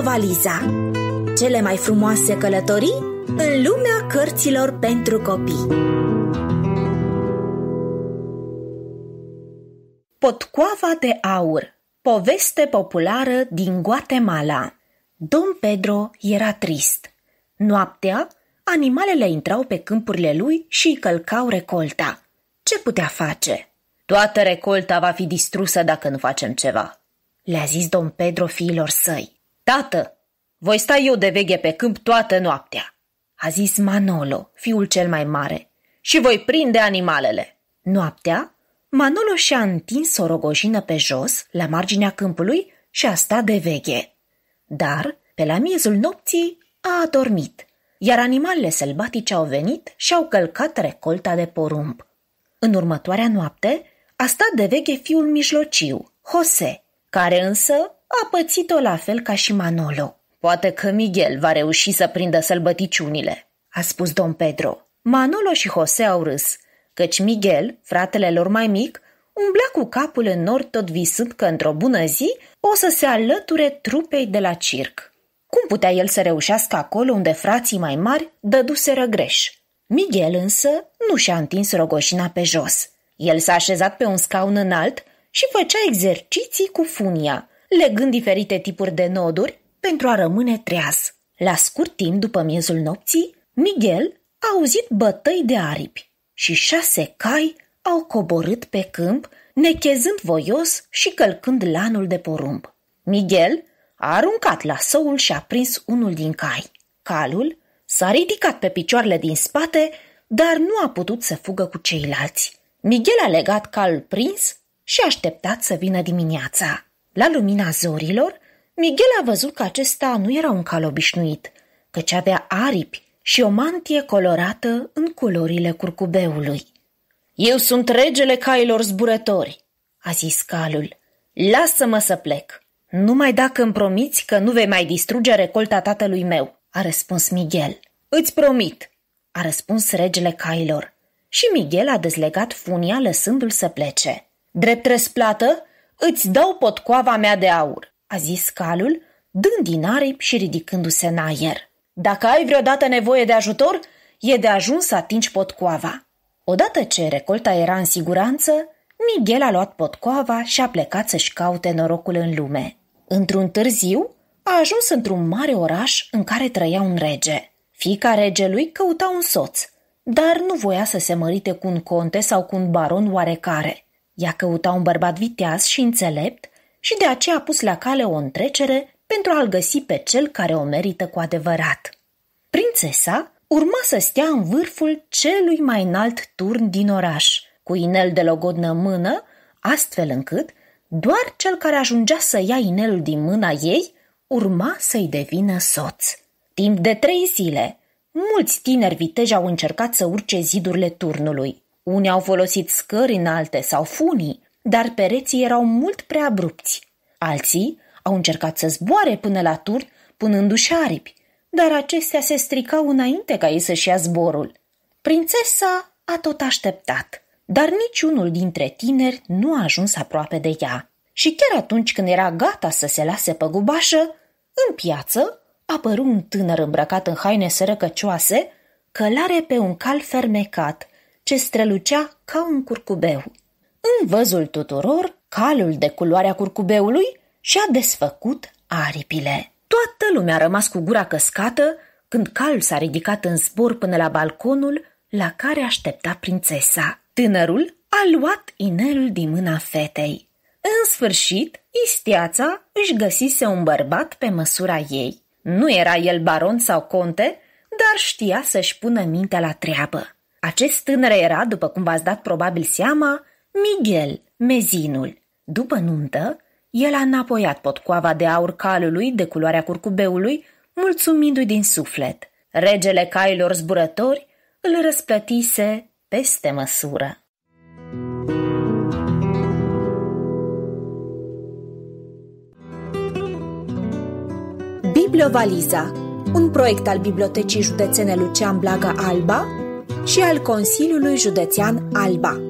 Bibliovaliza Cele mai frumoase călătorii în lumea cărților pentru copii Potcoava de aur Poveste populară din Guatemala Dom Pedro era trist. Noaptea, animalele intrau pe câmpurile lui și îi călcau recolta. Ce putea face? Toată recolta va fi distrusă dacă nu facem ceva le-a zis domn Pedro fiilor săi. Tată, voi sta eu de veghe pe câmp toată noaptea, a zis Manolo, fiul cel mai mare, și voi prinde animalele. Noaptea, Manolo și-a întins o rogojină pe jos, la marginea câmpului, și a stat de veghe. Dar, pe la miezul nopții, a adormit, iar animalele sălbatice au venit și au călcat recolta de porumb. În următoarea noapte, a stat de veghe fiul mijlociu, Jose, care însă a pățit-o la fel ca și Manolo. Poate că Miguel va reuși să prindă sălbăticiunile, a spus domn Pedro. Manolo și Jose au râs, căci Miguel, fratele lor mai mic, umblea cu capul în nord tot visând că într-o bună zi o să se alăture trupei de la circ. Cum putea el să reușească acolo unde frații mai mari dăduseră greș? Miguel însă nu și-a întins rogoșina pe jos. El s-a așezat pe un scaun înalt și făcea exerciții cu funia, legând diferite tipuri de noduri pentru a rămâne treaz. La scurt timp după miezul nopții, Miguel a auzit bătăi de aripi și șase cai au coborât pe câmp, nechezând voios și călcând lanul de porumb. Miguel a aruncat la soul și a prins unul din cai. Calul s-a ridicat pe picioarele din spate, dar nu a putut să fugă cu ceilalți. Miguel a legat calul prins și așteptat să vină dimineața. La lumina zorilor, Miguel a văzut că acesta nu era un cal obișnuit, căci avea aripi și o mantie colorată în culorile curcubeului. Eu sunt regele cailor zburători, a zis calul. Lasă-mă să plec. Numai dacă îmi promiți că nu vei mai distruge recolta tatălui meu, a răspuns Miguel. Îți promit, a răspuns regele cailor. Și Miguel a dezlegat funia lăsându-l să plece. Drept răsplată, îți dau potcoava mea de aur, a zis calul, dând din aripi și ridicându-se în aer. Dacă ai vreodată nevoie de ajutor, e de ajuns să atingi potcoava. Odată ce recolta era în siguranță, Miguel a luat potcoava și a plecat să-și caute norocul în lume. Într-un târziu, a ajuns într-un mare oraș în care trăia un rege. Fica regelui căuta un soț, dar nu voia să se mărite cu un conte sau cu un baron oarecare – ea căuta un bărbat viteaz și înțelept și de aceea a pus la cale o întrecere pentru a-l găsi pe cel care o merită cu adevărat. Prințesa urma să stea în vârful celui mai înalt turn din oraș, cu inel de logodnă în mână, astfel încât doar cel care ajungea să ia inelul din mâna ei urma să-i devină soț. Timp de trei zile, mulți tineri viteji au încercat să urce zidurile turnului, unii au folosit scări înalte sau funii, dar pereții erau mult prea abrupți. Alții au încercat să zboare până la turn, punându-și aripi, dar acestea se stricau înainte ca ei să-și ia zborul. Prințesa a tot așteptat, dar niciunul dintre tineri nu a ajuns aproape de ea. Și chiar atunci când era gata să se lase pe gubașă, în piață apăru un tânăr îmbrăcat în haine sărăcăcioase, călare pe un cal fermecat, ce strălucea ca un curcubeu. În văzul tuturor, calul de culoarea curcubeului și-a desfăcut aripile. Toată lumea a rămas cu gura căscată când calul s-a ridicat în zbor până la balconul la care aștepta prințesa. Tânărul a luat inelul din mâna fetei. În sfârșit, istiața își găsise un bărbat pe măsura ei. Nu era el baron sau conte, dar știa să-și pună mintea la treabă. Acest tânăr era, după cum v-ați dat probabil seama, Miguel, mezinul. După nuntă, el a înapoiat potcoava de aur calului de culoarea curcubeului, mulțumindu-i din suflet. Regele cailor zburători îl răsplătise peste măsură. Bibliovaliza, un proiect al Bibliotecii Județene Lucian Blaga Alba, și al Consiliului Județean Alba.